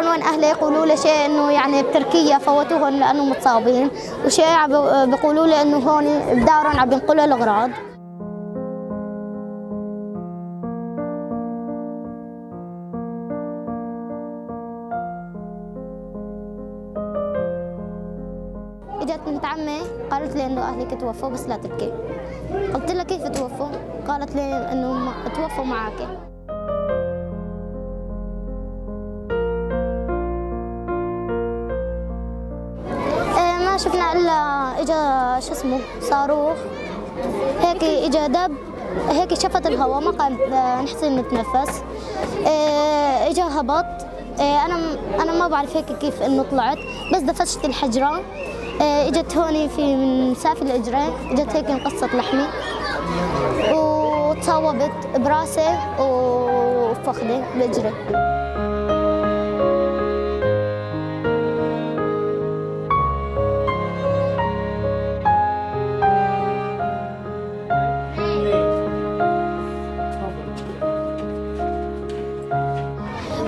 لهم وين أهلي يقولوا لي شيء إنه يعني بتركيا فوتوهم لأنه متصابين وشيء بيقولوا لي إنه هون بدارهم عم بينقلوا الاغراض إجت بنت عمي قالت لي إنه أهلك توفوا بس لا تبكي. قلت لها كيف توفوا؟ قالت لي إنه توفوا معك. ما شفنا إلا إجا شو اسمه صاروخ. هيك إجا دب هيك شفت الهواء ما قام نحسن نتنفس. إيه، إجا هبط. إيه، أنا أنا ما بعرف هيك كيف إنه طلعت بس دفشت الحجرة. إيه، إجت هوني في من سافي الاجرين إجت هيك انقصت لحمي. وتصاوبت براسي وفخذي باجري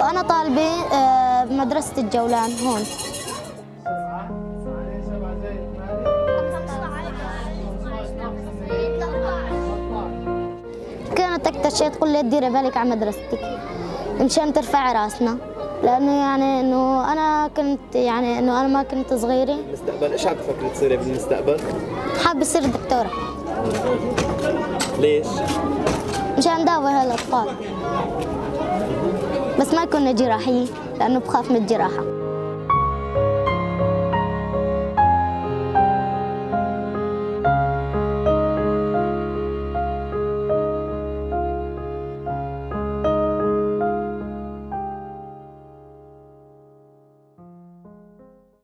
وأنا طالبة آه، بمدرسة الجولان هون. كانت أكتر شيء تقول لي ديري بالك على مدرستك مشان ترفعي راسنا. لأنه يعني إنه أنا كنت يعني إنه أنا ما كنت صغيرة. المستقبل إيش عم تفكري تصيري بالمستقبل؟ حابة أصير دكتورة. ليش؟ مشان داوي هالأطفال. بس ما يكون جراحية لأنه بخاف من الجراحة.